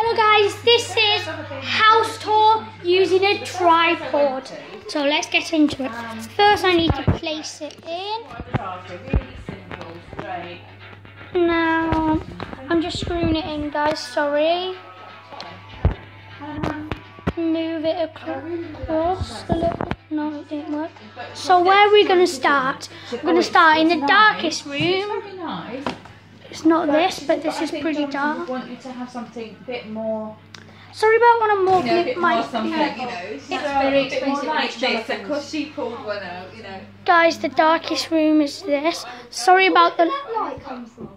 Hello guys, this is house tour using a tripod. So let's get into it. First I need to place it in. Now I'm just screwing it in guys, sorry. Move it across a little. No, it didn't work. So where are we going to start? We're going to start in the darkest room. It's not this, but this is pretty dark. I want you to have something a bit more, Sorry about when I'm you know, a my more something, you know. It's very a bit more expensive like this, Jonathan's. because she pulled one out, you know. guys, the darkest room is this. Sorry about the. light come from?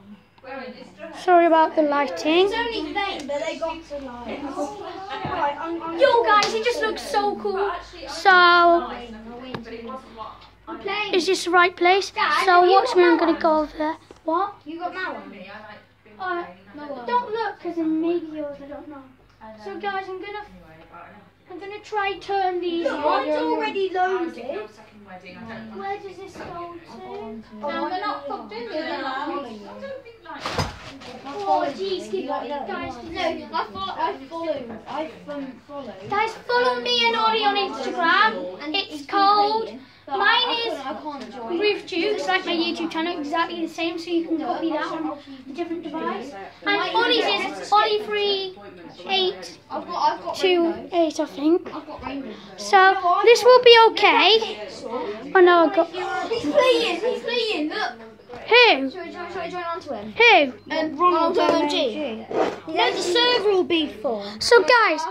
Sorry about the lighting. It's only vain, but they got the light. Oh, right, I'm, I'm Yo, guys, it just looks so cool. So, is this the right place? So, watch me. I'm gonna go over there. What? You got Mal on? Uh, don't look, because it may be yours. I don't know. So, guys, I'm gonna. I'm gonna try turn these. Look, mine's already loaded. Where does this go to? No, they're not plugged in. Oh, jeez, keep guys. No, I follow. I follow. I follow. Guys, follow me and Ollie on Instagram. It's called. But Mine I, is I can't join. Ruth Jewkes, like my YouTube channel, exactly the same, so you can copy that on a different device. And Ollie's is Ollie three eight two eight, I've got. I've got. two rainbows. eight, I think. I've got rainbows. So this will be okay. Oh no, I got He's playing. He's playing. Look. who? Shall we, shall we join on to him? Who? And Ronald OG. No, the server will be full. So guys,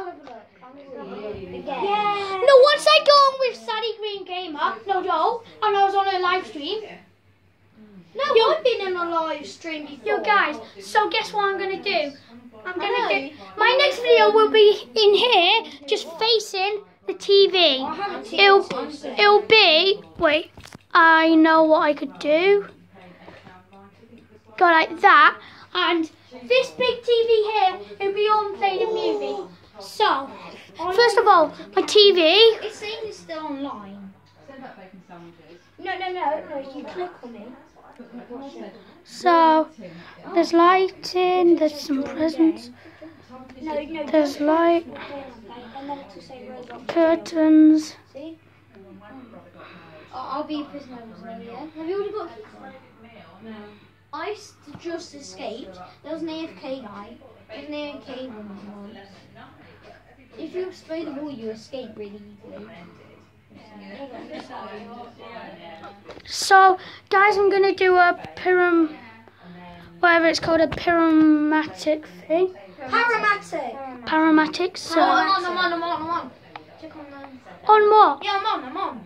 Yeah. no, once I go on with Sadie Green Gamer, no, no, and I was on a live stream. No, Yo- I've been in a live stream before. Yo guys, so guess what I'm gonna do? I'm gonna I do my next video will be in here, just facing the TV. I haven't seen It'll it'll be wait, I know what I could do. Go like that, and this big TV here, it'll be on playing a movie. So, first of all, my TV. It's saying it's still online. No, no, no, no. You click on it. So, there's lighting, there's some presents, No, no. there's light, And then it'll say Roblox. curtains. I'll I'll be a prisoner of Zoe, yeah? Have you already got No. I s- just escaped. There was an AFK guy. There's an AFK woman. If you spray the wall, you escape really easily. So, guys, I'm gonna do a pyram, whatever it's called, a pyrammatic thing. Paramatic! Parametric. So, Oh, I'm on, I'm on, I'm on, I'm on. Check on the... on what? Yeah, I'm on, I'm on.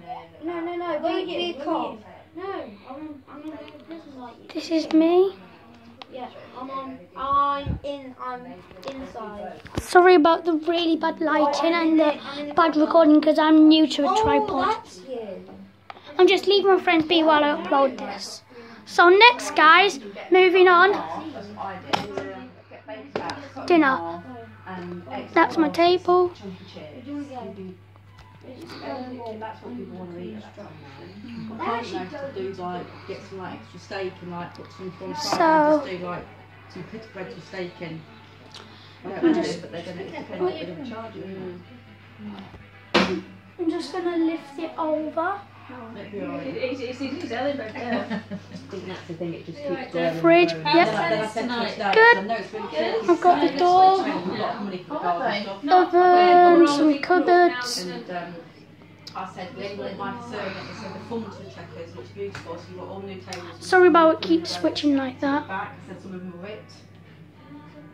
No, no, no. Go and get me a cop. No, I'm, I'm in a prison like you. This is me. Yeah, I'm on. I'm in. I'm inside. Sorry about the really bad lighting and the bad recording because I'm new to a Oh, tripod. I'm just leaving my friends be while I upload this. So next, guys, moving on. Dinner. That's my table. That's what people want to eat. I can't know to do like get some like extra steak and like put some from So- just do like some pita bread with steak in. I don't know, but they're gonna it depends what they're gonna charge you. I'm just gonna lift it over. It's, it's, it's back. I think that's the thing. It just keeps going. Fridge, and yep. I, then I said to her today, Good. I know it's really cheap. I've got the door, We've got money for the garden stuff. oven, some cupboards. And um, I said, the only one my concern is said the front checkers looks beautiful, so you've got all new tables. Sorry about it keeps switching like that. Back, said some of them were ripped.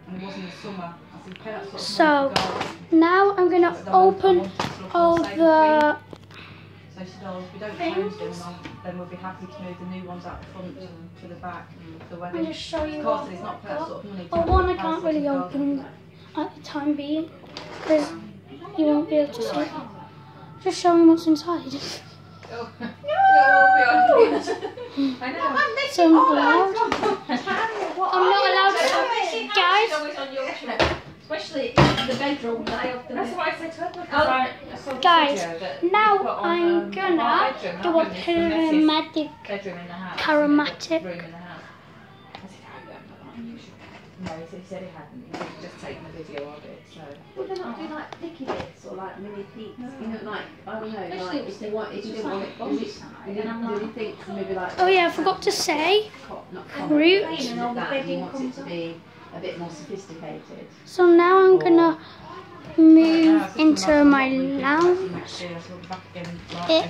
And it wasn't the summer. I said, pay that sort of So, money for garden. Now I'm gonna That's the whole open time, just look all on sale the So said, oh, if we don't close them, then- then we'll be happy to move the new ones out the front mm. to the back. So when I'll just show you of what course, it's not that sort of money. Oh, one I can't really open at the time being because you won't be able to see. Just showing what's inside. Oh. I know. So I'm not allowed. I'm not allowed to. Guys, always on your trip. Especially in the bedroom. I often That's what I said to her. Because I, I saw the Guys, that now on, I'm um, gonna our do a haven't you? It's the messiest pyramid. bedroom in the house. Chromatic. Room in the house. I said, "Oh, you haven't put that on YouTube." No, he said he said he hadn't. He had just taken the video of it. Would they not do like picky bits or like mini peaks? You know, like I don't know, Especially like if they want, if you didn't want it, if it, you didn't do anything to maybe like. Oh yeah, I forgot to say. co- not Fruit. common, but like that, you want it to be a bit more sophisticated. So now I'm gonna move into my lounge. It-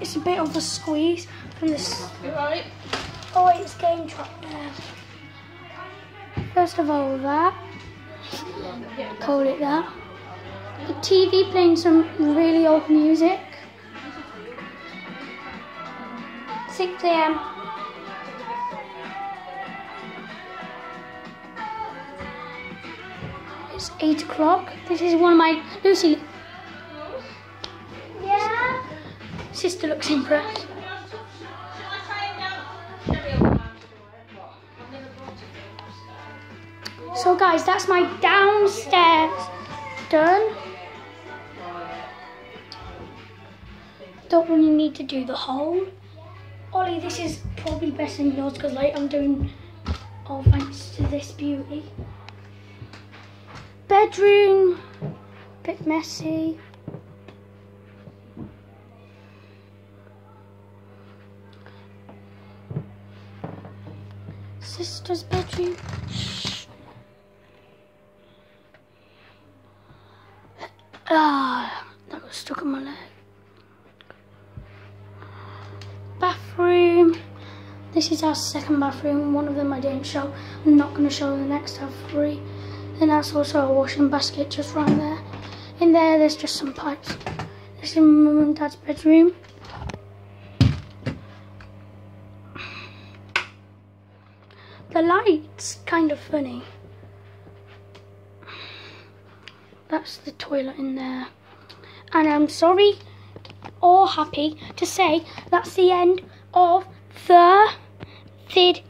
It's a bit of a squeeze from this. Right. Oh wait, it's game truck there. First of all, that. Call it that. The TV playing some really old music. 6 a.m. It's 8 o'clock. This is one of my. Lucy. Yeah? Sister looks impressed. So guys, that's my downstairs done. Don't really need to do the whole. Ollie, this is probably better than yours because like I'm doing all thanks to this beauty. Bedroom, bit messy. Sister's bedroom. Ah, that was stuck on my leg. Bathroom. This is our second bathroom. One of them I didn't show. I'm not going to show the next. I have three. Then that's also a washing basket just right there. In there, there's just some pipes. This is mum and dad's bedroom. The light's kind of funny. That's the toilet in there. And I'm sorry or happy to say that's the end of the video.